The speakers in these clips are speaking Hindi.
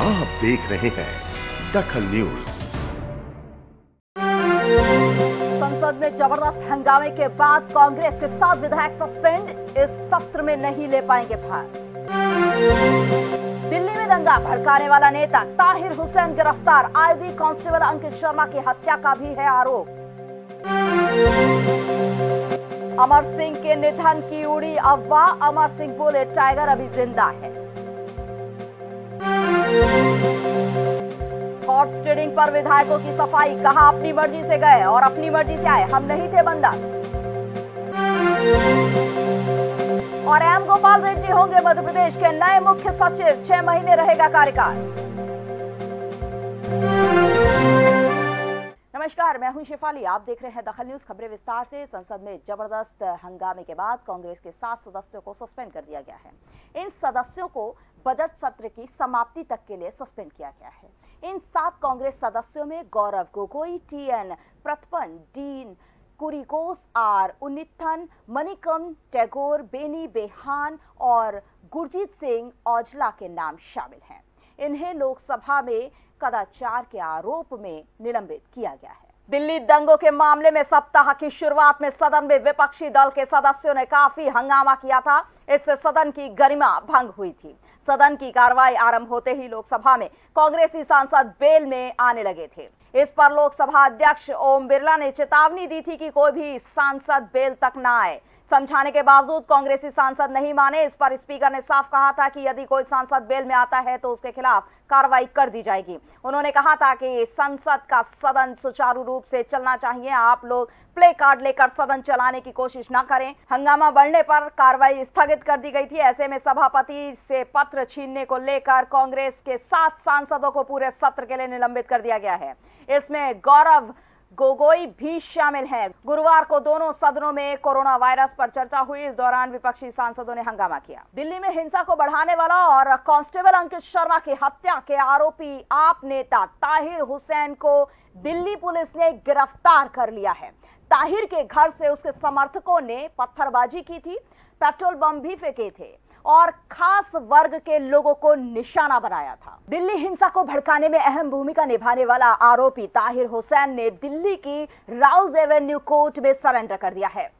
आप देख रहे हैं दखल न्यूज़। संसद में ज़बरदस्त हंगामे के बाद कांग्रेस के सात विधायक सस्पेंड, इस सत्र में नहीं ले पाएँगे भाग दिल्ली में दंगा, भड़काने वाला नेता ताहिर हुसैन गिरफ़्तार, आईबी कांस्टेबल अंकित शर्मा की हत्या का भी है आरोप। अमर सिंह के निधन की उड़ी अफवाह, अमर सिंह बोले, टाइगर अभी ज़िंदा है। हॉर्स ट्रेडिंग पर विधायकों की सफ़ाई, कहा, अपनी मर्ज़ी से गए और अपनी मर्ज़ी से आए, हम नहीं थे बंदा गोपाल रेड्डी होंगे मध्य प्रदेश के नए मुख्य सचिव। छह महीने रहेगा कार्यकाल। नमस्कार, मैं हूँ शेफाली। आप देख रहे हैं दखल न्यूज़, खबरें विस्तार से। संसद में ज़बरदस्त हंगामे के बाद कांग्रेस के सात सदस्यों को सस्पेंड कर दिया गया है। इन सदस्यों को बजट सत्र की समाप्ति तक के लिए सस्पेंड किया गया है। इन सात कांग्रेस सदस्यों में Gaurav Gogoi T N Prathapan Dean Kuriakose R Unnithan Manickam, Tagore, Benny, Behanan और गुरजीत सिंह औजला के नाम शामिल हैं। इन्हें लोकसभा में कदाचार के आरोप में निलंबित किया गया है। दिल्ली दंगों के मामले में सप्ताह की शुरुआत में सदन में विपक्षी दल के सदस्यों ने काफ़ी हंगामा किया था। इससे सदन की गरिमा भंग हुई थी। सदन की कार्रवाई आरंभ होते ही लोकसभा में कांग्रेसी सांसद बेल में आने लगे थे। इस पर लोकसभा अध्यक्ष ओम बिरला ने चेतावनी दी थी कि कोई भी सांसद बेल तक न आए। समझाने के बावजूद कांग्रेसी सांसद नहीं माने, इस पर स्पीकर ने साफ़ कहा था कि यदि कोई सांसद बेल में आता है तो उसके खिलाफ कार्रवाई कर दी जाएगी। उन्होंने कहा था कि संसद का सदन सुचारू रूप से चलना चाहिए। आप लोग प्ले कार्ड लेकर सदन चलाने की कोशिश न करें। हंगामा बढ़ने पर कार्रवाई स्थगित कर दी गई थी। ऐसे में सभापति से पत्र छीनने को लेकर कांग्रेस के सात सांसदों को पूरे सत्र के लिए निलंबित कर दिया गया है। इसमें गौरव गोगोई भी शामिल हैं। गुरुवार को दोनों सदनों में कोरोना वायरस पर चर्चा हुई। इस दौरान विपक्षी सांसदों ने हंगामा किया। दिल्ली में हिंसा को बढ़ाने वाला और कांस्टेबल अंकित शर्मा की हत्या के आरोपी आप नेता ताहिर हुसैन को दिल्ली पुलिस ने गिरफ़्तार कर लिया है। ताहिर के घर से उसके समर्थकों ने पत्थरबाजी की थी, पेट्रोल बम भी फेंके थे और खास वर्ग के लोगों को निशाना बनाया था। दिल्ली हिंसा को भड़काने में अहम भूमिका निभाने वाला आरोपी ताहिर हुसैन ने दिल्ली की राउज एवेन्यू कोर्ट में सरेंडर कर दिया है।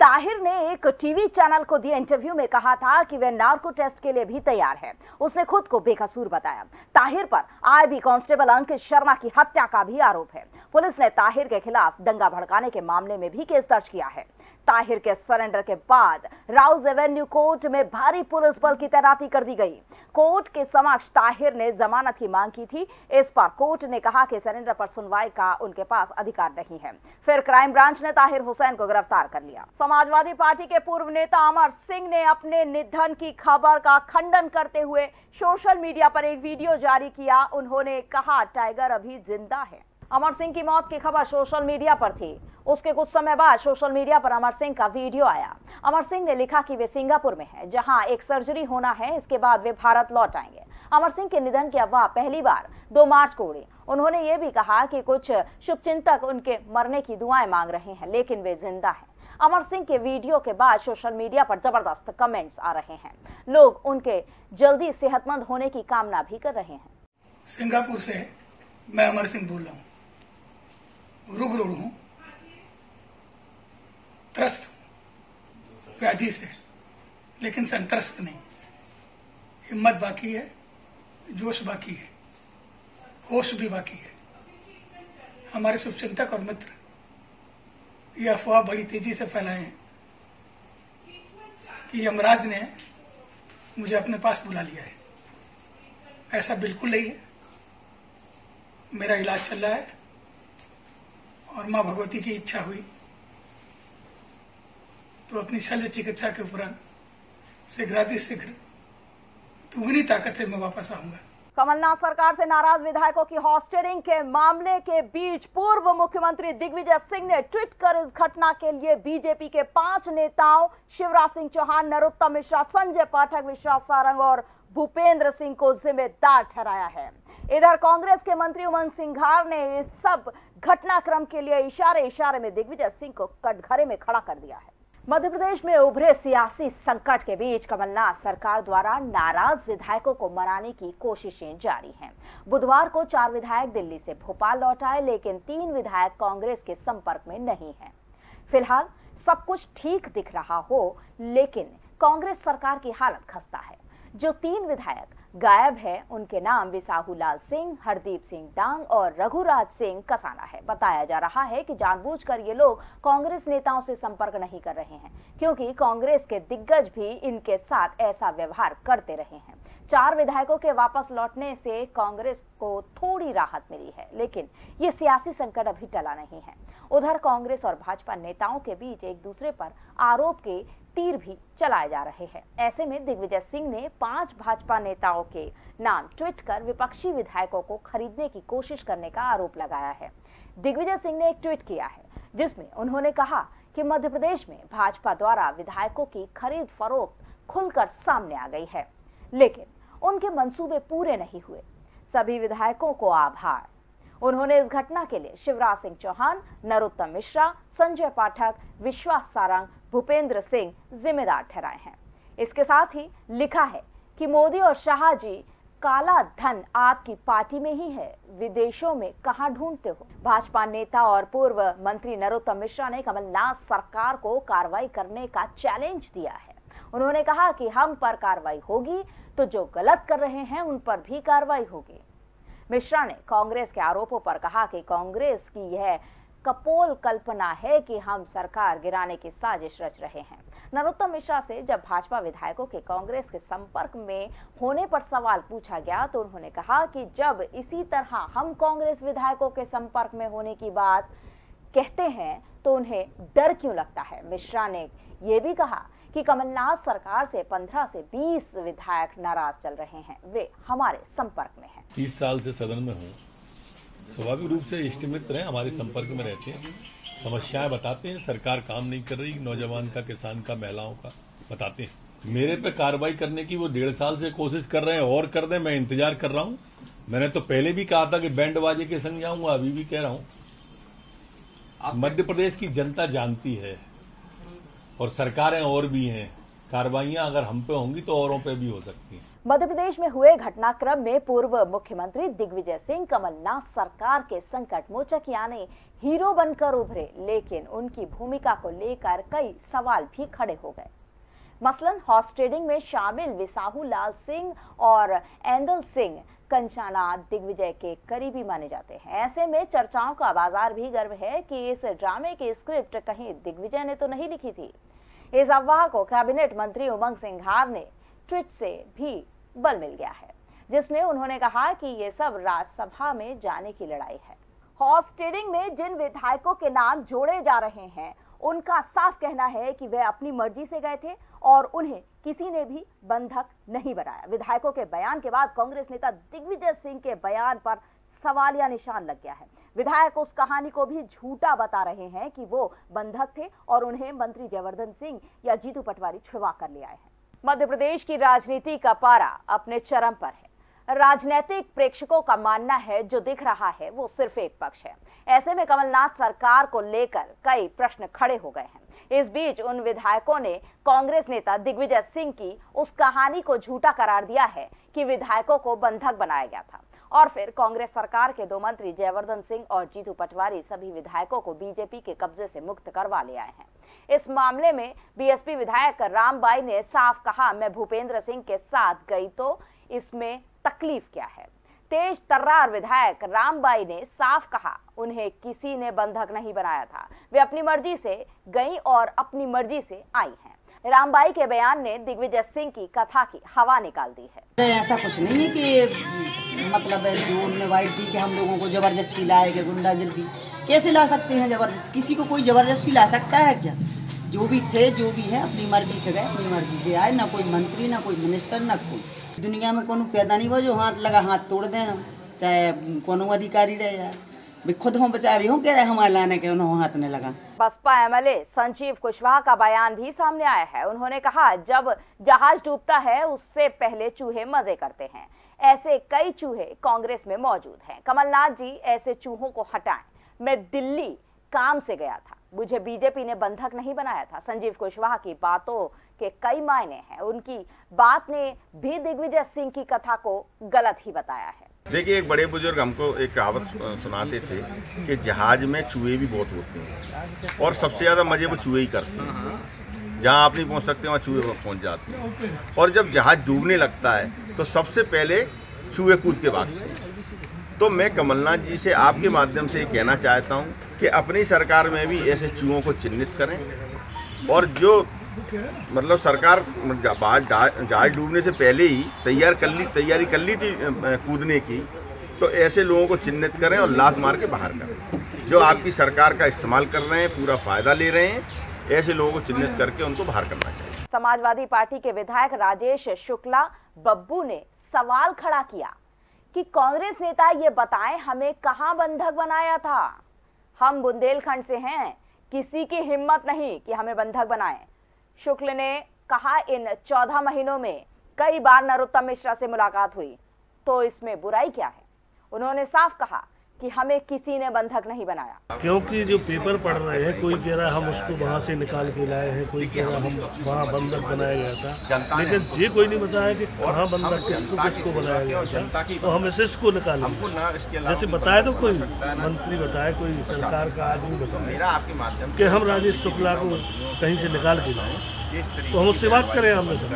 ताहिर ने एक टीवी चैनल को दिए इंटरव्यू में कहा था कि वह नार्को टेस्ट के लिए भी तैयार है। उसने खुद को बेकसूर बताया। ताहिर पर आईबी कांस्टेबल अंकित शर्मा की हत्या का भी आरोप है। पुलिस ने ताहिर के खिलाफ दंगा भड़काने के मामले में भी केस दर्ज किया है। ताहिर के सरेंडर के बाद राउज एवेन्यू कोर्ट में भारी पुलिस बल की तैनाती कर दी गई। कोर्ट के समक्ष ताहिर ने जमानत की मांग की थी। इस पर कोर्ट ने कहा कि सरेंडर पर सुनवाई का उनके पास अधिकार नहीं है। फिर क्राइम ब्रांच ने ताहिर हुसैन को गिरफ़्तार कर लिया। समाजवादी पार्टी के पूर्व नेता अमर सिंह ने अपने निधन की खबर का खंडन करते हुए सोशल मीडिया पर एक वीडियो जारी किया। उन्होंने कहा, टाइगर अभी ज़िंदा है। अमर सिंह की मौत की खबर सोशल मीडिया पर थी। उसके कुछ समय बाद सोशल मीडिया पर अमर सिंह का वीडियो आया। अमर सिंह ने लिखा कि वे सिंगापुर में हैं, जहाँ एक सर्जरी होना है, इसके बाद वे भारत लौट आएँगे। अमर सिंह के निधन की अफवाह पहली बार 2 मार्च को उड़ी। उन्होंने ये भी कहा कि कुछ शुभचिंतक उनके मरने की दुआएँ मांग रहे हैं, लेकिन वे ज़िंदा हैं। अमर सिंह के वीडियो के बाद सोशल मीडिया पर ज़बरदस्त कमेंट्स आ रहे हैं। लोग उनके जल्दी सेहतमंद होने की कामना भी कर रहे हैं। सिंगापुर से मैं अमर सिंह बोल रहा हूँ। रुग्ण हूँ। त्रस्त व्याधि से। लेकिन संतरस्त नहीं। हिम्मत बाकी है, जोश बाकी है, होश भी बाकी है। हमारे शुभचिंतक और मित्र, ये अफवाह बड़ी तेज़ी से फैलाए हैं कि यमराज ने मुझे अपने पास बुला लिया है। ऐसा बिल्कुल नहीं है। मेरा इलाज चल रहा है। और माँ भगवती की इच्छा हुई। तो अपनी शल्य चिकित्सा के उपरांत शीघ्रातिशीघ्र दुगनी ताकत से मैं वापस आऊँगा। कमलनाथ सरकार से नाराज़ विधायकों की हॉस्टेरिंग के मामले के बीच पूर्व मुख्यमंत्री दिग्विजय सिंह ने ट्वीट कर इस घटना के लिए बीजेपी के पाँच नेताओं, शिवराज सिंह चौहान, नरोत्तम मिश्रा, संजय पाठक, विश्वास सारंग और भूपेंद्र सिंह को जिम्मेदार ठहराया है। इधर कांग्रेस के मंत्री उमंग सिंघार ने इस सब घटनाक्रम के लिए इशारे इशारे में दिग्विजय सिंह को कटघरे में खड़ा कर दिया है मध्य प्रदेश में उभरे सियासी संकट के बीच कमलनाथ सरकार द्वारा नाराज़ विधायकों को मनाने की कोशिशें जारी हैं। बुधवार को चार विधायक दिल्ली से भोपाल लौट आए, लेकिन तीन विधायक कांग्रेस के संपर्क में नहीं हैं। फ़िलहाल सब कुछ ठीक दिख रहा हो, लेकिन कांग्रेस सरकार की हालत खस्ता है जो तीन विधायक गायब है। उनके नाम विसाहू लाल सिंह, हरदीप सिंह डांग और रघुराज सिंह कसाना है। बताया जा रहा है कि जानबूझकर ये लोग कांग्रेस नेताओं से संपर्क नहीं कर रहे हैं, क्योंकि कांग्रेस के दिग्गज भी इनके साथ ऐसा व्यवहार करते रहे हैं। चार विधायकों के वापस लौटने से कांग्रेस को थोड़ी राहत मिली है, लेकिन ये सियासी संकट अभी टला नहीं है। उधर कांग्रेस और भाजपा नेताओं के बीच एक दूसरे पर आरोप के तीर भी चलाए जा रहे हैं। ऐसे में दिग्विजय सिंह ने पाँच भाजपा नेताओं के नाम ट्वीट कर विपक्षी विधायकों को खरीदने की कोशिश करने का आरोप लगाया है। दिग्विजय सिंह ने एक ट्वीट किया है, जिसमें उन्होंने कहा कि मध्य प्रदेश में भाजपा द्वारा विधायकों की खरीद फरोख्त खुलकर सामने आ गई है। लेकिन उनके मंसूबे पूरे नहीं हुए। सभी विधायकों को आभार। उन्होंने इस घटना के लिए शिवराज सिंह चौहान, नरोत्तम मिश्रा, संजय पाठक, विश्वास सारंग भूपेंद्र सिंह जिम्मेदार ठहराए हैं। इसके साथ ही लिखा है कि मोदी और शाह जी काला धन आपकी पार्टी में ही है, विदेशों में कहाँ ढूंढते हो? भाजपा नेता और पूर्व मंत्री नरोत्तम मिश्रा ने कमलनाथ सरकार को कार्रवाई करने का चैलेंज दिया है। उन्होंने कहा कि हम पर कार्रवाई होगी तो जो गलत कर रहे हैं, उन पर भी कार्रवाई होगी। मिश्रा ने कांग्रेस के आरोपों पर कहा कि कांग्रेस की यह कपोल कल्पना है कि हम सरकार गिराने की साजिश रच रहे हैं। नरोत्तम मिश्रा से जब भाजपा विधायकों के कांग्रेस के संपर्क में होने पर सवाल पूछा गया तो उन्होंने कहा कि जब इसी तरह हम कांग्रेस विधायकों के संपर्क में होने की बात कहते हैं तो उन्हें डर क्यों लगता है? मिश्रा ने यह भी कहा कि कमलनाथ सरकार से 15 से 20 विधायक नाराज़ चल रहे हैं। वे हमारे संपर्क में हैं। तीस साल से सदन में हूँ। स्वाभाविक रूप से इष्ट मित्र हैं हमारे संपर्क में रहते हैं। समस्याएँ बताते हैं सरकार काम नहीं कर रही नौजवान का किसान का महिलाओं का बताते हैं। मेरे पे कार्रवाई करने की वो डेढ़ साल से कोशिश कर रहे हैं और कर दें मैं इंतज़ार कर रहा हूँ। मैंने तो पहले भी कहा था कि बैंड बाजे के संग जाऊँगा अभी भी कह रहा हूँ। मध्य प्रदेश की जनता जानती है और सरकारें और भी हैं। कार्रवाइयाँ अगर हम पे होंगी तो औरों पे भी हो सकती हैं। मध्य प्रदेश में हुए घटनाक्रम में पूर्व मुख्यमंत्री दिग्विजय सिंह, कमलनाथ सरकार के संकट मोचक यानी हीरो बनकर उभरे, लेकिन उनकी भूमिका को लेकर कई सवाल भी खड़े हो गए। मसलन हॉर्स ट्रेडिंग में शामिल विसाहू लाल सिंह और एंदल सिंह, कंचाना दिग्विजय के करीबी माने जाते हैं। ऐसे में चर्चाओं का बाज़ार भी गर्व है कि इस ड्रामे की स्क्रिप्ट कहीं दिग्विजय ने तो नहीं लिखी थी। इस अफवाह को कैबिनेट मंत्री उमंग सिंघार ने ट्वीट से भी बल मिल गया है, जिसमें उन्होंने कहा कि ये सब राज्यसभा में जाने की लड़ाई है। हॉर्स ट्रेडिंग में जिन विधायकों के नाम जोड़े जा रहे हैं, उनका साफ़ कहना है कि वे अपनी मर्ज़ी से गए थे और उन्हें किसी ने भी बंधक नहीं बनाया। विधायकों के बयान के बाद कांग्रेस नेता दिग्विजय सिंह के बयान पर सवालिया निशान लग गया है। विधायक उस कहानी को भी झूठा बता रहे हैं कि वो बंधक थे और उन्हें मंत्री जयवर्धन सिंह या जीतू पटवारी छुड़वा कर ले आए हैं। मध्य प्रदेश की राजनीति का पारा अपने चरम पर है। राजनीतिक प्रेक्षकों का मानना है, जो दिख रहा है, वो सिर्फ़ एक पक्ष है। ऐसे में कमलनाथ सरकार को लेकर कई प्रश्न खड़े हो गए हैं। इस बीच उन विधायकों ने कांग्रेस नेता दिग्विजय सिंह की उस कहानी को झूठा करार दिया है कि विधायकों को बंधक बनाया गया था। और फिर कांग्रेस सरकार के दो मंत्री जयवर्धन सिंह और जीतू पटवारी सभी विधायकों को बीजेपी के कब्जे से मुक्त करवा ले आए हैं। इस मामले में बीएसपी विधायक रामबाई ने साफ़ कहा, मैं भूपेंद्र सिंह के साथ गई तो इसमें तकलीफ़ क्या है? तेज तर्रार विधायक रामबाई ने साफ़ कहा, उन्हें किसी ने बंधक नहीं बनाया था। वे अपनी मर्ज़ी से गई और अपनी मर्ज़ी से आई हैं। रामबाई के बयान ने दिग्विजय सिंह की कथा की हवा निकाल दी है। ऐसा कुछ नहीं है कि मतलब वाइट दी कि हम लोगों को ज़बरदस्ती लाए कि गुंडागर्दी। कैसे ला सकते हैं ज़बरदस्ती? किसी को कोई ज़बरदस्ती ला सकता है क्या? जो भी थे, जो भी है, अपनी मर्ज़ी से गए, अपनी मर्ज़ी से आए, ना कोई मंत्री, ना कोई मिनिस्टर ना कोई। दुनिया में कोनो पैदा नहीं हुआ जो हाथ लगा, हाथ तोड़ दें हम, चाहे कोनो अधिकारी रहे यार। भी खुद हम बचाए भी हम कह रहे हमारे लाने के उन्होंने हाथ नहीं लगा। बसपा एमएलए संजीव कुशवाहा का बयान भी सामने आया है। उन्होंने कहा, जब जहाज़ डूबता है, उससे पहले चूहे मज़े करते हैं। ऐसे कई चूहे कांग्रेस में मौजूद हैं। कमलनाथ जी ऐसे चूहों को हटाएँ। मैं दिल्ली काम से गया था। मुझे बीजेपी ने बंधक नहीं बनाया था। संजीव कुशवाहा की बातों के कई मायने हैं। उनकी बात ने भी दिग्विजय सिंह की कथा को गलत ही बताया है। देखिए एक बड़े बुज़ुर्ग हमको एक कहावत सुनाते थे कि जहाज़ में चूहे भी बहुत होते हैं और सबसे ज़्यादा मज़े वो चूहे ही करते हैं। जहाँ आप नहीं पहुँच सकते वहाँ चूहे पहुँच जाते हैं। और जब जहाज़ डूबने लगता है तो सबसे पहले चूहे कूद के भागते हैं। तो मैं कमलनाथ जी से आपके माध्यम से ये कहना चाहता हूँ कि अपनी सरकार में भी ऐसे चूहों को चिन्हित करें और जो मतलब सरकार जहाज़ डूबने से पहले ही तैयार कर ली, तैयारी कर ली थी कूदने की। तो ऐसे लोगों को चिन्हित करें और लात मार के बाहर करें। जो आपकी सरकार का इस्तेमाल कर रहे हैं, पूरा फ़ायदा ले रहे हैं, ऐसे लोगों को चिन्हित करके उनको बाहर करना चाहिए। समाजवादी पार्टी के विधायक राजेश शुक्ला बब्बू ने सवाल खड़ा किया कि कांग्रेस नेता ये बताएँ, हमें कहाँ बंधक बनाया था? हम बुंदेलखंड से हैं, किसी की हिम्मत नहीं कि हमें बंधक बनाएँ। शुक्ल ने कहा, इन चौदह महीनों में कई बार नरोत्तम मिश्रा से मुलाकात हुई तो इसमें बुराई क्या है? उन्होंने साफ़ कहा कि हमें किसी ने बंधक नहीं बनाया। क्योंकि जो पेपर पढ़ रहे हैं कोई कह रहा है हम उसको वहाँ से निकाल के लाए हैं कोई कह रहा हम वहाँ बंधक बनाया गया था। लेकिन ये कोई नहीं बताया कि कहाँ बंधक किसको किसको बनाया गया था। तो हम इसे इसको निकालें जैसे बताए तो कोई मंत्री बताए कोई सरकार का आदमी बताए कि हम राजेश शुक्ला को कहीं से निकाल के लाए। तो हम उससे बात करें हमने से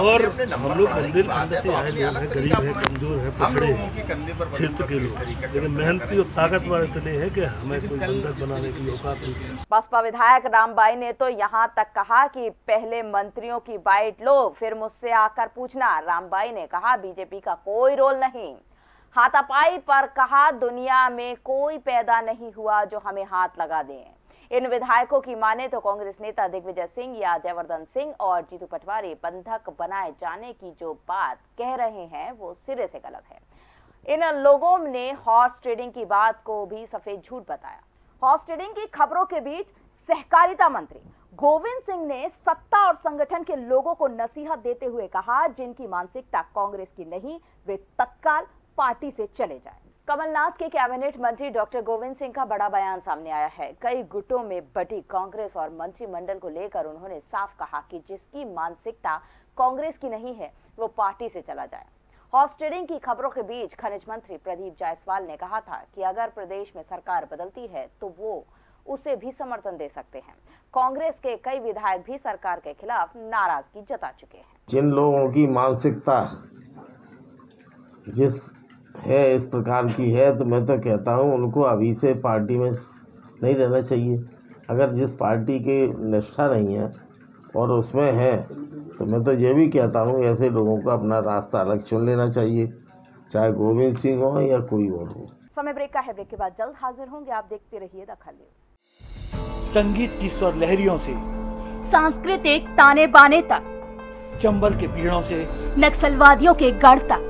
और हम लोग मंदिर खंड से आए लोग हैं गरीब हैं कमज़ोर हैं पिछड़े हैं क्षेत्र के लोग। लेकिन मेहनती और ताकतवर इतने हैं कि हमें कोई बंधक बनाने की औकात नहीं। बसपा विधायक रामबाई ने तो यहाँ तक कहा कि पहले मंत्रियों की बाइट लो फिर मुझसे आकर पूछना। रामबाई ने कहा बीजेपी का कोई रोल नहीं। हाथापाई पर कहा दुनिया में कोई पैदा नहीं हुआ जो हमें हाथ लगा दे। इन विधायकों की माने तो कांग्रेस नेता दिग्विजय सिंह या जयवर्धन सिंह और जीतू पटवारी बंधक बनाए जाने की जो बात कह रहे हैं, वो सिरे से गलत है इन लोगों ने हॉर्स ट्रेडिंग की बात को भी सफ़ेद झूठ बताया हॉर्स ट्रेडिंग की खबरों के बीच सहकारिता मंत्री गोविंद सिंह ने सत्ता और संगठन के लोगों को नसीहत देते हुए कहा, जिनकी मानसिकता कांग्रेस की नहीं, वे तत्काल पार्टी से चले जाएँ। कमलनाथ के कैबिनेट मंत्री डॉक्टर गोविंद सिंह का बड़ा बयान सामने आया है। कई गुटों में बटी कांग्रेस और मंत्रिमंडल को लेकर उन्होंने साफ़ कहा कि जिसकी मानसिकता कांग्रेस की नहीं है, वो पार्टी से चला जाए। हॉर्स ट्रेडिंग की खबरों के बीच खनिज मंत्री प्रदीप जायसवाल ने कहा था कि अगर प्रदेश में सरकार बदलती है तो वो उसे भी समर्थन दे सकते हैं। कांग्रेस के कई विधायक भी सरकार के खिलाफ नाराज़गी जता चुके हैं। जिन लोगों की मानसिकता जिस है इस प्रकार की है तो मैं तो कहता हूँ उनको अभी से पार्टी में नहीं रहना चाहिए। अगर जिस पार्टी की निष्ठा नहीं है और उसमें है तो मैं तो ये भी कहता हूँ ऐसे लोगों को अपना रास्ता अलग चुन लेना चाहिए चाहे गोविंद सिंह हो या कोई और हो। समय ब्रेक का है ब्रेक के बाद जल्द हाजिर होंगे आप देखते रहिए दखल न्यूज़। संगीत की स्वर लहरियों से सांस्कृतिक ताने बाने तक चंबल के पीड़ों से नक्सलवादियों के गढ़ तक।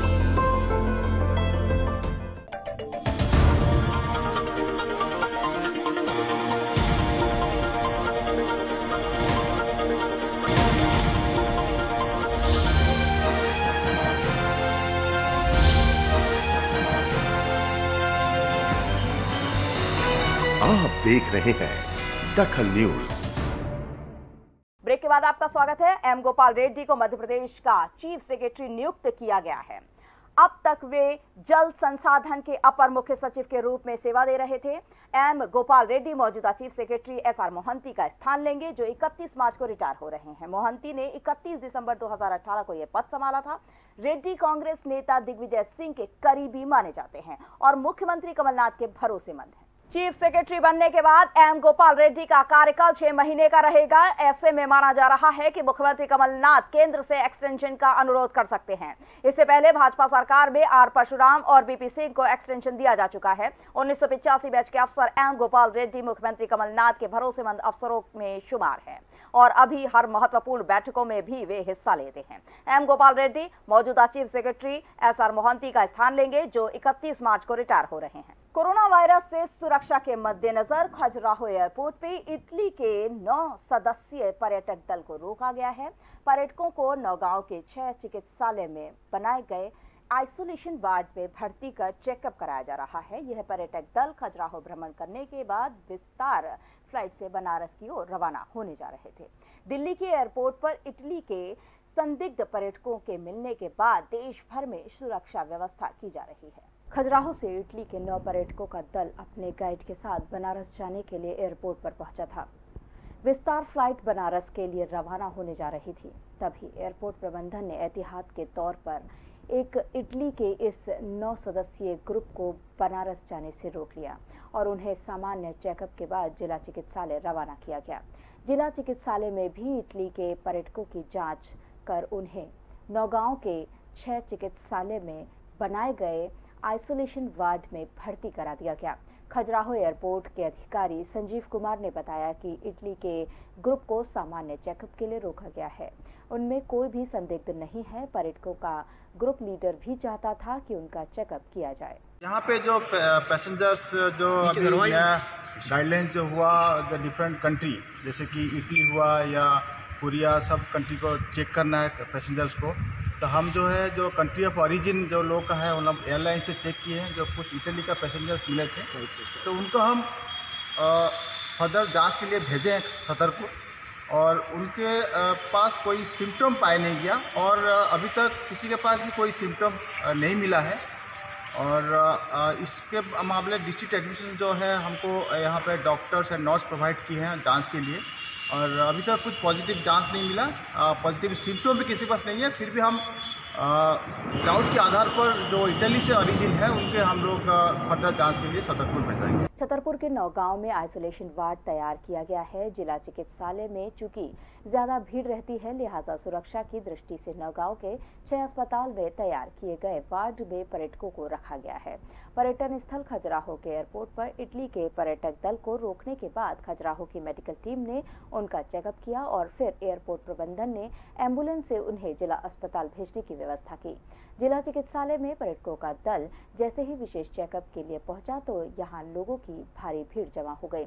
देख रहे हैं। दखल न्यूज़। ब्रेक के बाद आपका स्वागत है। एम गोपाल रेड्डी को मध्य प्रदेश का चीफ सेक्रेटरी नियुक्त किया गया है। अब तक वे जल संसाधन के अपर मुख्य सचिव के रूप में सेवा दे रहे थे। एम गोपाल रेड्डी मौजूदा chief secretary S R Mohanty का स्थान लेंगे, जो 31 मार्च को रिटायर हो रहे हैं। मोहंती ने 31 दिसंबर 2018 को यह पद संभाला था। रेड्डी कांग्रेस नेता दिग्विजय सिंह के करीबी माने जाते हैं और मुख्यमंत्री कमलनाथ के भरोसेमंद चीफ सेक्रेटरी बनने के बाद एम गोपाल रेड्डी का कार्यकाल छह महीने का रहेगा। ऐसे में माना जा रहा है कि मुख्यमंत्री कमलनाथ केंद्र से एक्सटेंशन का अनुरोध कर सकते हैं। इससे पहले भाजपा सरकार में आर परशुराम और बीपी सिंह को एक्सटेंशन दिया जा चुका है। उन्नीस बैच के अफसर एम गोपाल रेड्डी मुख्यमंत्री कमलनाथ के भरोसेमंद अफसरों में शुमार है और अभी हर महत्वपूर्ण बैठकों में भी वे हिस्सा लेते हैं। एम गोपाल रेड्डी मौजूदा chief secretary S R Mohanty का स्थान लेंगे, जो 31 मार्च को रिटायर हो रहे हैं। कोरोना वायरस से सुरक्षा के मद्देनजर खजुराहो एयरपोर्ट पे इटली के नौ सदस्यीय पर्यटक दल को रोका गया है। पर्यटकों को नौगांव के छह चिकित्सालय में बनाए गए आइसोलेशन वार्ड में भर्ती कर चेकअप कराया जा रहा है। यह पर्यटक दल खजुराहो भ्रमण करने के बाद विस्तार फ़्लाइट से बनारस की ओर रवाना होने जा रहे थे। दिल्ली के एयरपोर्ट पर इटली के संदिग्ध पर्यटकों के मिलने के बाद देश भर में सुरक्षा व्यवस्था की जा रही है। खजुराहो से इटली के नौ पर्यटकों का दल अपने गाइड के साथ बनारस जाने के लिए एयरपोर्ट पर पहुँचा था। विस्तार फ़्लाइट बनारस के लिए रवाना होने जा रही थी। तभी एयरपोर्ट प्रबंधन ने एहतियात के तौर पर एक इटली के इस नौ सदस्यीय ग्रुप को बनारस जाने से रोक लिया और उन्हें सामान्य चेकअप के बाद जिला चिकित्सालय रवाना किया गया। जिला चिकित्सालय में भी इटली के पर्यटकों की जाँच कर उन्हें नौगांव के छह चिकित्सालय में बनाए गए आइसोलेशन वार्ड में भर्ती करा दिया गया। खजुराहो एयरपोर्ट के अधिकारी संजीव कुमार ने बताया कि इटली के ग्रुप को सामान्य चेकअप के लिए रोका गया है। उनमें कोई भी संदिग्ध नहीं है पर्यटकों का ग्रुप लीडर भी चाहता था कि उनका चेकअप किया जाए। यहाँ पे जो पैसेंजर्स जो अभी गाइडलाइन जो हुआ डिफरेंट कंट्री जैसे कि इटली हुआ या कोरिया सब कंट्री को चेक करना है पैसेंजर्स को। तो हम जो है, जो कंट्री ऑफ़ ओरिजिन जो लोग का है, उन एयरलाइन से चेक किए हैं, जो कुछ इटली का पैसेंजर्स मिले थे। तो उनको हम फर्दर जाँच के लिए भेजे हैं छतरपुर और उनके पास कोई सिम्टम पाए नहीं गया, और अभी तक किसी के पास भी कोई सिम्टम नहीं मिला है। और इसके मामले डिस्ट्रिक्ट एडमिशन जो है, हमको यहाँ पे डॉक्टर्स एंड नर्स प्रोवाइड किए हैं जाँच के लिए। और अभी तक कुछ पॉजिटिव जाँच नहीं मिला। पॉजिटिव सिम्टोम भी किसी के पास नहीं है। फिर भी हम डाउट के आधार पर जो इटली से ऑरिजिन है, उनके हम लोग फर्दर जाँच के लिए सतर्कपुर भेजाएँगे छतरपुर के नौगांव में आइसोलेशन वार्ड तैयार किया गया है। जिला चिकित्सालय में चूँकि ज़्यादा भीड़ रहती है, लिहाजा सुरक्षा की दृष्टि से नौगांव के छह अस्पताल में तैयार किए गए वार्ड में पर्यटकों को रखा गया है। पर्यटन स्थल खजुराहो के एयरपोर्ट पर इटली के पर्यटक दल को रोकने के बाद खजुराहो की मेडिकल टीम ने उनका चेकअप किया और फिर एयरपोर्ट प्रबंधन ने एंबुलेंस से उन्हें जिला अस्पताल भेजने की व्यवस्था की। जिला चिकित्सालय में पर्यटकों का दल जैसे ही विशेष चेकअप के लिए पहुँचा तो यहाँ लोगों की भारी भीड़ जमा हो गई।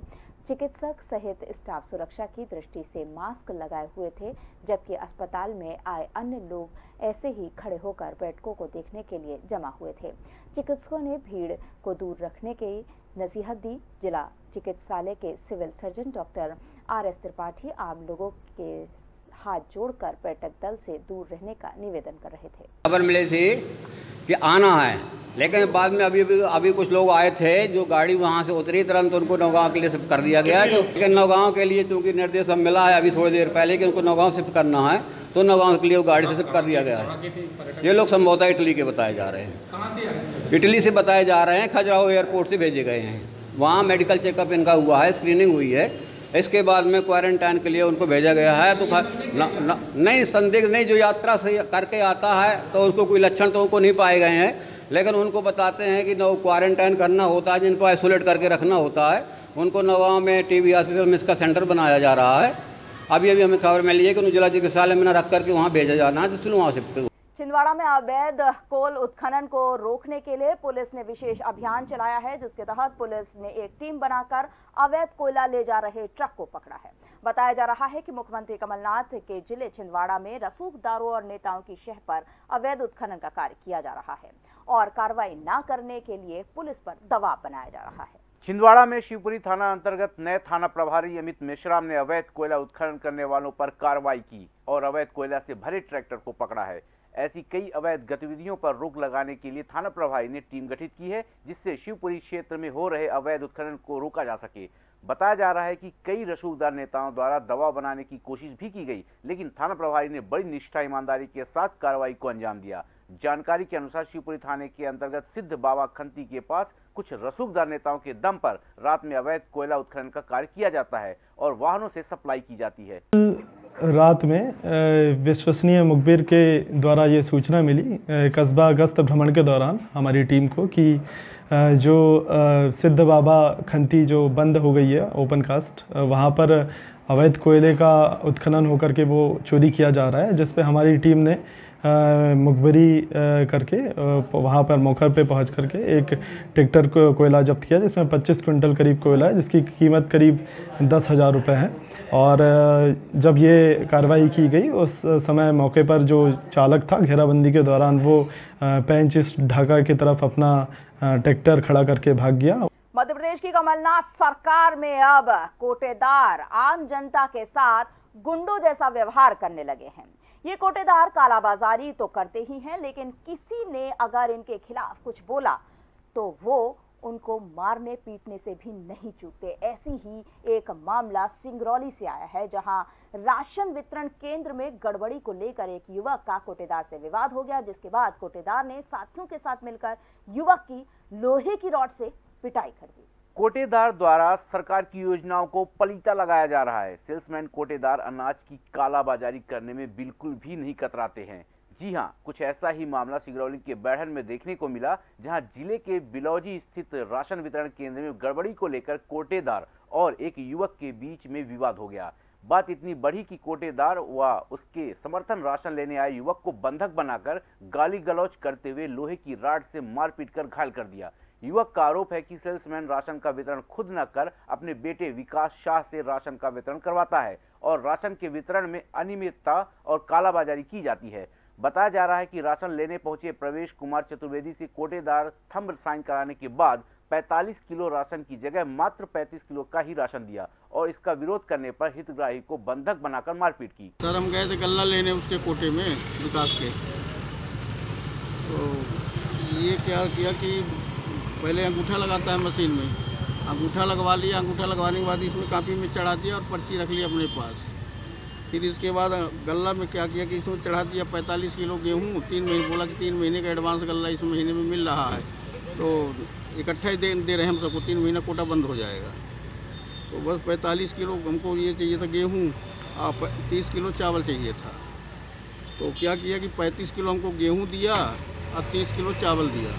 चिकित्सक सहित स्टाफ सुरक्षा की दृष्टि से मास्क लगाए हुए थे, जबकि अस्पताल में आए अन्य लोग ऐसे ही खड़े होकर पर्यटकों को देखने के लिए जमा हुए थे। चिकित्सकों ने भीड़ को दूर रखने की नसीहत दी। जिला चिकित्सालय के civil surgeon doctor R S Tripathi आम लोगों के हाथ जोड़कर पर्यटक दल से दूर रहने का निवेदन कर रहे थे। खबर मिली थी कि आना है, लेकिन बाद में अभी भी अभी कुछ लोग आए थे जो गाड़ी वहाँ से उतरी, तुरंत उनको नौगांव के लिए शिफ्ट कर दिया गया है। लेकिन नौगांव के लिए चूँकि निर्देश अब मिला है अभी थोड़ी देर पहले कि उनको नौगांव शिफ्ट करना है तो नौगांव के लिए वो गाड़ी से शिफ्ट कर दिया गया है। ये लोग संभवतः इटली के बताए जा रहे हैं। इटली से बताए जा रहे हैं, खजुराहो एयरपोर्ट से भेजे गए हैं। वहाँ मेडिकल चेकअप इनका हुआ है, स्क्रीनिंग हुई है। इसके बाद में क्वारंटाइन के लिए उनको भेजा गया है तो नहीं संदिग्ध, नहीं जो यात्रा से करके आता है तो उसको कोई लक्षण तो उनको नहीं पाए गए हैं, लेकिन उनको बताते हैं कि नो क्वारंटाइन करना होता है, जिनको आइसोलेट करके रखना होता है, उनको नवा में टीबी हॉस्पिटल में इसका सेंटर बनाया जा रहा है। अभी अभी हमें खबर मिली है कि उन्हें जिला चिकित्सालय में न रख करके वहाँ भेजा जाना है तो वहाँ से छिंदवाड़ा में अवैध कोल उत्खनन को रोकने के लिए पुलिस ने विशेष अभियान चलाया है, जिसके तहत पुलिस ने एक टीम बनाकर अवैध कोयला ले जा रहे ट्रक को पकड़ा है। बताया जा रहा है कि मुख्यमंत्री कमलनाथ के ज़िले छिंदवाड़ा में रसूखदारों और नेताओं की शह पर अवैध उत्खनन का कार्य किया जा रहा है और कार्रवाई न करने के लिए पुलिस पर दबाव बनाया जा रहा है। छिंदवाड़ा में शिवपुरी थाना अंतर्गत नए थाना प्रभारी अमित मिश्राम ने अवैध कोयला उत्खनन करने वालों पर कार्रवाई की और अवैध कोयला से भरे ट्रैक्टर को पकड़ा है। ऐसी कई अवैध गतिविधियों पर रोक लगाने के लिए थाना प्रभारी ने टीम गठित की है, जिससे शिवपुरी क्षेत्र में हो रहे अवैध उत्खनन को रोका जा सके। बताया जा रहा है कि कई रसूखदार नेताओं द्वारा दबाव बनाने की कोशिश भी की गई, लेकिन थाना प्रभारी ने बड़ी निष्ठा ईमानदारी के साथ कार्रवाई को अंजाम दिया। जानकारी के अनुसार शिवपुरी थाने के अंतर्गत सिद्ध बाबा खंती के पास कुछ रसूखदार नेताओं के दम पर रात में अवैध कोयला उत्खनन का कार्य किया जाता है और वाहनों से सप्लाई की जाती है। रात में विश्वसनीय मुखबिर के द्वारा ये सूचना मिली कस्बा गस्त भ्रमण के दौरान हमारी टीम को कि जो सिद्ध बाबा खंती जो बंद हो गई है, ओपन कास्ट वहाँ पर अवैध कोयले का उत्खनन होकर के वो चोरी किया जा रहा है, जिस पे हमारी टीम ने मुखबरी करके वहाँ पर मौके पे पहुँच करके एक ट्रैक्टर को, कोयला जब्त किया, जिसमें 25 क्विंटल करीब कोयला है, जिसकी कीमत करीब दस हज़ार रुपये है। और जब ये कार्रवाई की गई, उस समय मौके पर जो चालक था, घेराबंदी के दौरान वो पैंतीस ढाका की तरफ़ अपना ट्रैक्टर खड़ा करके भाग गया। मध्य प्रदेश की कमलनाथ सरकार में अब कोटेदार, आम जनता के साथ गुंडों जैसा व्यवहार करने लगे हैं। ये कोटेदार कालाबाजारी तो करते ही हैं, लेकिन किसी ने अगर इनके खिलाफ कुछ बोला तो वो उनको मारने पीटने से भी नहीं चूकते। ऐसी ही एक मामला सिंगरौली से आया है, जहाँ राशन वितरण केंद्र में गड़बड़ी को लेकर एक युवक का कोटेदार से विवाद हो गया, जिसके बाद कोटेदार ने साथियों के साथ मिलकर युवक की लोहे की रॉड से पिटाई कर दी। कोटेदार द्वारा सरकार की योजनाओं को पलीता लगाया जा रहा है। सेल्समैन कोटेदार अनाज की कालाबाजारी करने में बिल्कुल भी नहीं कतराते हैं। जी हाँ, कुछ ऐसा ही मामला सिगरौली के बैठन में देखने को मिला, जहाँ ज़िले के बिलौजी स्थित राशन वितरण केंद्र में गड़बड़ी को लेकर कोटेदार और एक युवक के बीच में विवाद हो गया। बात इतनी बढ़ी कि कोटेदार व उसके समर्थन राशन लेने आए युवक को बंधक बनाकर गाली गलौज करते हुए लोहे की राड से मारपीट कर घायल कर दिया। युवक का आरोप है कि सेल्समैन राशन का वितरण खुद न कर अपने बेटे विकास शाह से राशन का वितरण करवाता है और राशन के वितरण में अनियमितता और कालाबाजारी की जाती है। बताया जा रहा है कि राशन लेने पहुँचे प्रवेश कुमार चतुर्वेदी से कोटेदार थम्ब साइन कराने के बाद 45 किलो राशन की जगह मात्र 35 किलो का ही राशन दिया और इसका विरोध करने पर हितग्राही को बंधक बनाकर मारपीट की। सर, हम गए थे गल्ला लेने उसके कोटे में, विकास के। तो ये क्या किया कि पहले अंगूठा लगाता है मशीन में। अंगूठा लगवा लिया, अंगूठा लगवाने के बाद इसमें कापी में चढ़ा दिया और पर्ची रख लिया अपने पास। फिर इसके बाद गल्ला में क्या किया कि इसमें चढ़ा दिया, पैंतालीस किलो गेहूँ, तीन महीने, बोला कि तीन महीने का एडवांस गल्ला इस महीने में मिल रहा है। तो इकट्ठा ही दे दे रहे हम सबको, तीन महीना कोटा बंद हो जाएगा। तो बस पैंतालीस किलो, हमको ये चाहिए था गेहूँ और तीस किलो चावल चाहिए था। तो क्या किया कि पैंतीस किलो हमको गेहूँ दिया, और तीस किलो चावल दिया।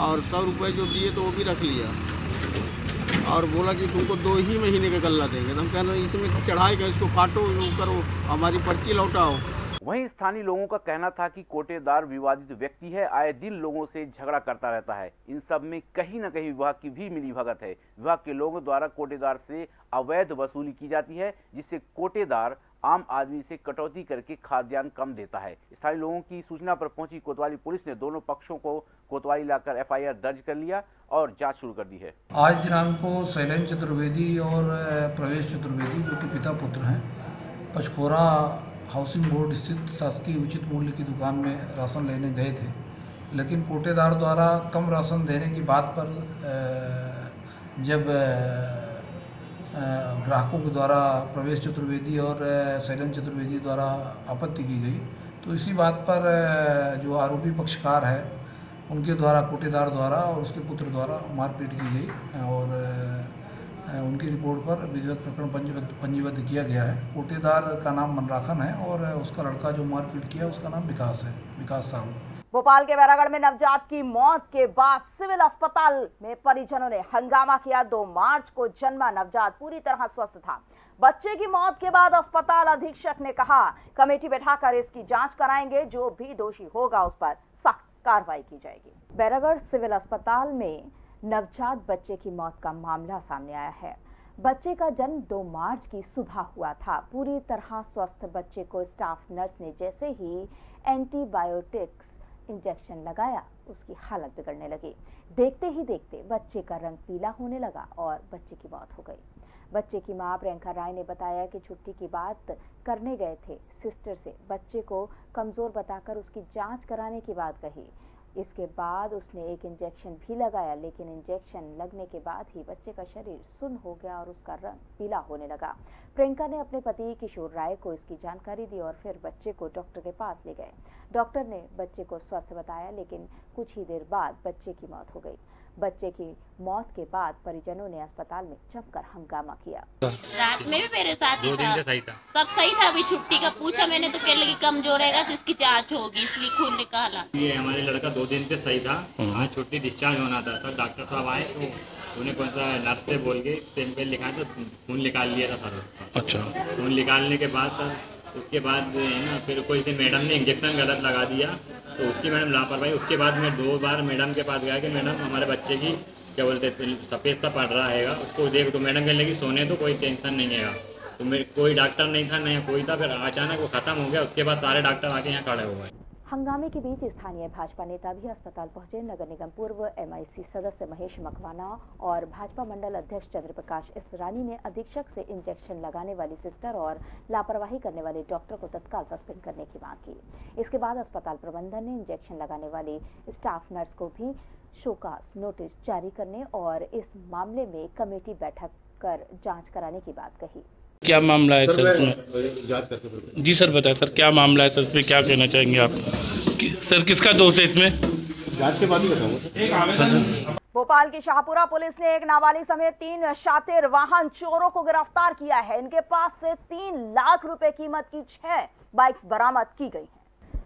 और सौ रुपये जो दिए तो वो भी रख लिया। और बोला कि तुमको दो ही महीने का गल्ला देंगे। तो हम कह रहे इसमें चढ़ाई का, इसको काटो करो, हमारी पर्ची लौटाओ। वहीं स्थानीय लोगों का कहना था कि कोटेदार विवादित व्यक्ति है, आए दिन लोगों से झगड़ा करता रहता है। इन सब में कहीं ना कहीं विभाग की भी मिली भगत है। विभाग के लोगों द्वारा कोटेदार से अवैध वसूली की जाती है, जिससे कोटेदार आम आदमी से कटौती करके खाद्यान्न कम देता है। स्थानीय लोगों की सूचना पर पहुँची कोतवाली पुलिस ने दोनों पक्षों को कोतवाली लाकर एफआईआर दर्ज कर लिया और जाँच शुरू कर दी है। आज दिनांक को शैलेन चतुर्वेदी और प्रवेश चतुर्वेदी, जो कि पिता पुत्र हैं, पचकोरा हाउसिंग बोर्ड स्थित शासकीय उचित मूल्य की दुकान में राशन लेने गए थे। लेकिन कोटेदार द्वारा कम राशन देने की बात पर जब ग्राहकों के द्वारा प्रवेश चतुर्वेदी और शैलन चतुर्वेदी द्वारा आपत्ति की गई। तो इसी बात पर जो आरोपी पक्षकार है, उनके द्वारा कोटेदार द्वारा और उसके पुत्र द्वारा मारपीट की गई और उनकी रिपोर्ट पर विधिवत प्रकरण पंजीबद्ध किया गया है। कोटेदार का नाम मनराखन है और उसका लड़का जो मारपीट किया, उसका नाम विकास है, विकास साहू। भोपाल के बैरागढ़ में नवजात की मौत के बाद सिविल अस्पताल में परिजनों ने हंगामा किया। दो मार्च को जन्मा नवजात, पूरी तरह स्वस्थ था। बच्चे की मौत के बाद अस्पताल अधीक्षक ने कहा, कमेटी बैठाकर इसकी जाँच कराएँगे, जो भी दोषी होगा उस पर सख्त कार्रवाई की जाएगी। बैरागढ़ सिविल अस्पताल में नवजात बच्चे की मौत का मामला सामने आया है। बच्चे का जन्म 2 मार्च की सुबह हुआ था। पूरी तरह स्वस्थ बच्चे को स्टाफ नर्स ने जैसे ही एंटीबायोटिक्स इंजेक्शन लगाया, उसकी हालत बिगड़ने लगी। देखते ही देखते बच्चे का रंग पीला होने लगा और बच्चे की मौत हो गई। बच्चे की माँ प्रियंका राय ने बताया कि छुट्टी की बात करने गए थे। सिस्टर से बच्चे को कमज़ोर बताकर उसकी जाँच कराने की बात कही। इसके बाद उसने एक इंजेक्शन भी लगाया, लेकिन इंजेक्शन लगने के बाद ही बच्चे का शरीर सुन हो गया और उसका रंग पीला होने लगा। प्रियंका ने अपने पति किशोर राय को इसकी जानकारी दी और फिर बच्चे को डॉक्टर के पास ले गए। डॉक्टर ने बच्चे को स्वस्थ बताया, लेकिन कुछ ही देर बाद बच्चे की मौत हो गई। बच्चे की मौत के बाद परिजनों ने अस्पताल में जमकर हंगामा किया। रात में भी मेरे साथ ही था। सही था। सब सही था अभी छुट्टी का पूछा मैंने तो कहने लगी कमज़ोर रहेगा तो इसकी जाँच होगी इसलिए खून निकाला। ये हमारे लड़का दो दिन से सही था। आज छुट्टी डिस्चार्ज होना था सर डॉक्टर साहब आए तो उन्हें कौन सा नर्स से बोल के पेन पे लिखा तो खून निकाल लिया था सर। अच्छा। खून निकालने के बाद सर उसके बाद है ना, फिर कोई से मैडम ने इंजेक्शन गलत लगा दिया तो उसकी मैडम लापरवाही। उसके बाद मैं दो बार मैडम के पास गया कि मैडम, हमारे बच्चे की, क्या बोलते सफ़ेद सा पड़ रहा है उसको देख तो मैडम कहने लगी, सोने तो कोई टेंशन नहीं है तो मेरे, कोई डॉक्टर नहीं था नहीं कोई था, फिर अचानक वो ख़त्म हो गया, उसके बाद सारे डॉक्टर आके यहाँ खड़े हुए हंगामे के बीच स्थानीय भाजपा नेता भी अस्पताल पहुँचे। नगर निगम पूर्व एमआईसी सदस्य महेश मकवाना और भाजपा मंडल अध्यक्ष चंद्र प्रकाश इसरानी ने अधीक्षक से इंजेक्शन लगाने वाली सिस्टर और लापरवाही करने वाले डॉक्टर को तत्काल सस्पेंड करने की मांग की। इसके बाद अस्पताल प्रबंधन ने इंजेक्शन लगाने वाली स्टाफ नर्स को भी शोकास नोटिस जारी करने और इस मामले में कमेटी बैठक कर जाँच कराने की बात कही। क्या मामला है सर, इसमें। जी सर बताए सर क्या मामला है सर इसमें क्या कहना चाहेंगे आप? कि, सर किसका दोष है इसमें? जाँच के बाद ही बताऊँगा भोपाल की शाहपुरा पुलिस ने एक नाबालिग समेत तीन शातिर वाहन चोरों को गिरफ़्तार किया है। इनके पास से तीन लाख रुपए कीमत की छह बाइक्स बरामद की गई हैं।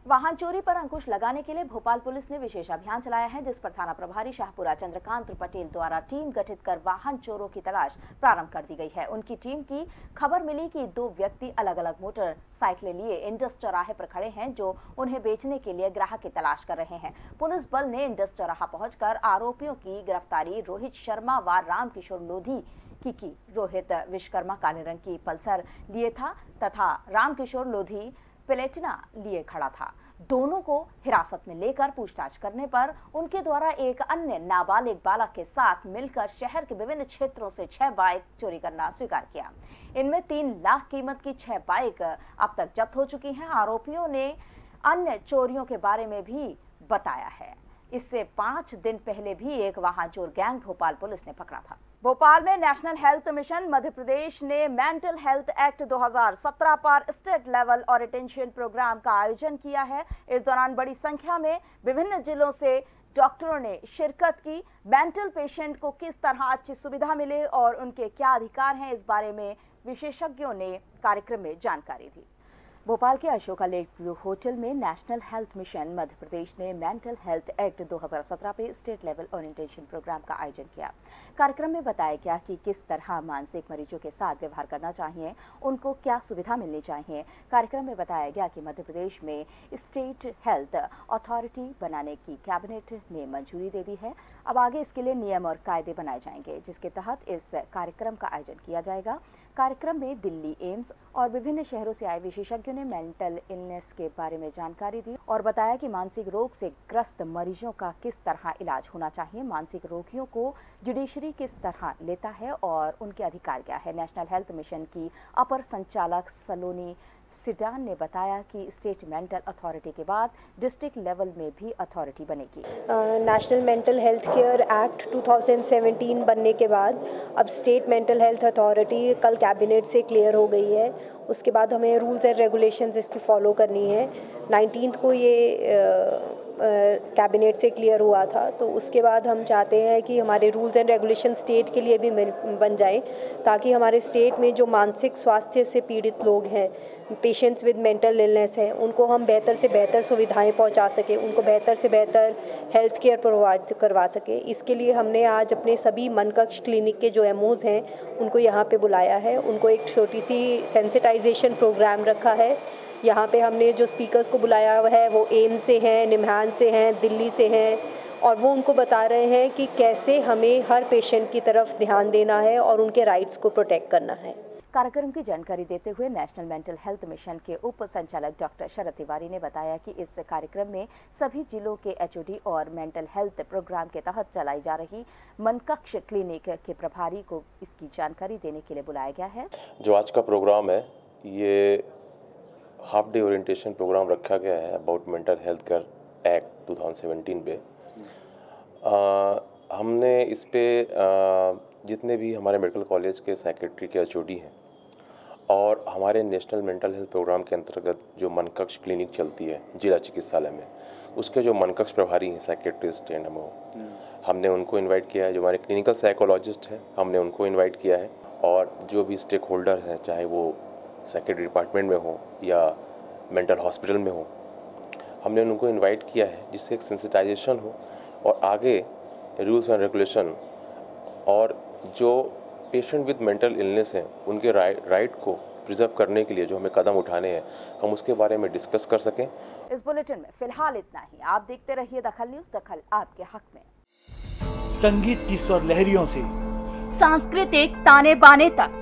वाहन चोरी पर अंकुश लगाने के लिए भोपाल पुलिस ने विशेष अभियान चलाया है, जिस पर थाना प्रभारी शाहपुरा चंद्रकांत पटेल द्वारा टीम गठित कर वाहन चोरों की तलाश प्रारंभ कर दी गई है। उनकी टीम की खबर मिली कि दो व्यक्ति अलग अलग मोटरसाइकिलें लिए इंडस चौराहे पर खड़े हैं, जो उन्हें बेचने के लिए ग्राहक की तलाश कर रहे हैं। पुलिस बल ने इंडस चौराहा पहुंचकर आरोपियों की गिरफ्तारी, रोहित शर्मा व रामकिशोर लोधी की की, रोहित विश्वकर्मा काले रंग की पल्सर लिए था तथा रामकिशोर लोधी प्लेटिना लिए खड़ा था। दोनों को हिरासत में लेकर पूछताछ करने पर उनके द्वारा एक अन्य नाबालिग बालक के साथ मिलकर शहर के विभिन्न क्षेत्रों से छह बाइक चोरी करना स्वीकार किया। इनमें तीन लाख कीमत की छह बाइक अब तक जब्त हो चुकी हैं, आरोपियों ने अन्य चोरियों के बारे में भी बताया है। इससे पाँच दिन पहले भी एक वाहन चोर गैंग भोपाल पुलिस ने पकड़ा था। भोपाल में national health mission Madhya Pradesh ने मेंटल हेल्थ एक्ट 2017 पर स्टेट लेवल और रिटेंशन प्रोग्राम का आयोजन किया है। इस दौरान बड़ी संख्या में विभिन्न जिलों से डॉक्टरों ने शिरकत की। मेंटल पेशेंट को किस तरह अच्छी सुविधा मिले और उनके क्या अधिकार हैं, इस बारे में विशेषज्ञों ने कार्यक्रम में जानकारी दी। भोपाल के अशोका लेक व्यू होटल में national health mission, Madhya Pradesh ने मेंटल हेल्थ एक्ट 2017 पे स्टेट लेवल ओरिएंटेशन प्रोग्राम का आयोजन किया। कार्यक्रम में बताया गया कि किस तरह मानसिक मरीजों के साथ व्यवहार करना चाहिए, उनको क्या सुविधा मिलनी चाहिए। कार्यक्रम में बताया गया कि मध्य प्रदेश में स्टेट हेल्थ अथॉरिटी बनाने की कैबिनेट ने मंजूरी दे दी है। अब आगे इसके लिए नियम और कायदे बनाए जाएँगे, जिसके तहत इस कार्यक्रम का आयोजन किया जाएगा। कार्यक्रम में दिल्ली, एम्स और विभिन्न शहरों से आए विशेषज्ञों ने मेंटल इलनेस के बारे में जानकारी दी और बताया कि मानसिक रोग से ग्रस्त मरीजों का किस तरह इलाज होना चाहिए, मानसिक रोगियों को जुडिशरी किस तरह लेता है और उनके अधिकार क्या है? नेशनल हेल्थ मिशन की अपर संचालक सलोनी सिडान ने बताया कि स्टेट मेंटल अथॉरिटी के बाद डिस्ट्रिक्ट लेवल में भी अथॉरिटी बनेगी। National mental health care act 2017 बनने के बाद अब स्टेट मेंटल हेल्थ अथॉरिटी कल कैबिनेट से क्लियर हो गई है। उसके बाद हमें रूल्स एंड रेगुलेशंस इसकी फॉलो करनी है। नाइनटीन को ये कैबिनेट से क्लियर हुआ था। तो उसके बाद हम चाहते हैं कि हमारे रूल्स एंड रेगुलेशन स्टेट के लिए भी बन जाए, ताकि हमारे स्टेट में जो मानसिक स्वास्थ्य से पीड़ित लोग हैं पेशेंट्स विद मेंटल इलनेस हैं, उनको हम बेहतर से बेहतर सुविधाएँ पहुँचा सकें, उनको बेहतर से बेहतर हेल्थ केयर प्रोवाइड करवा सकें। इसके लिए हमने आज अपने सभी मनकक्ष क्लिनिक के जो एमओज हैं, उनको यहाँ पे बुलाया है। उनको एक छोटी सी सेंसिटाइजेशन प्रोग्राम रखा है। यहाँ पे हमने जो स्पीकर्स को बुलाया है वो एम्स से हैं निमहान से हैं दिल्ली से हैं और वो उनको बता रहे हैं कि कैसे हमें हर पेशेंट की तरफ़ ध्यान देना है और उनके राइट्स को प्रोटेक्ट करना है। कार्यक्रम की जानकारी देते हुए नेशनल मेंटल हेल्थ मिशन के उप संचालक डॉक्टर शरद तिवारी ने बताया कि इस कार्यक्रम में सभी जिलों के एचओडी और मेंटल हेल्थ प्रोग्राम के तहत चलाई जा रही मनकक्ष क्लिनिक के प्रभारी को इसकी जानकारी देने के लिए बुलाया गया है। जो आज का प्रोग्राम है ये हाफ़ डे ओरिएंटेशन प्रोग्राम रखा गया है about mental health care act 2017 पे। आ, हमने इस पर जितने भी हमारे मेडिकल कॉलेज के सेक्रेटरी के एच हैं और हमारे नेशनल मेंटल हेल्थ प्रोग्राम के अंतर्गत जो मनकक्ष क्लिनिक चलती है जिला चिकित्सालय में उसके जो मनकक्ष प्रभारी हैं सेक्रेटरिस्ट एंड एम हमने उनको इनवाइट किया है। जो हमारे क्लिनिकल साइकोलॉजिस्ट हैं हमने उनको इनवाइट किया है और जो भी स्टेक होल्डर हैं चाहे वो सेक्रेटरी डिपार्टमेंट में हो या मेंटल हॉस्पिटल में हो हमने उनको इनवाइट किया है जिससे एक सेंसिटाइजेशन हो और आगे रूल्स एंड रेगुलेशन और जो पेशेंट विद मेंटल इलनेस हैं उनके राइट को प्रिजर्व करने के लिए जो हमें कदम उठाने हैं हम उसके बारे में डिस्कस कर सकें। इस बुलेटिन में फ़िलहाल इतना ही। आप देखते रहिए दखल न्यूज़ दखल आपके हक में। संगीत की स्वर लहरियों से। सांस्कृतिक ताने बाने तक।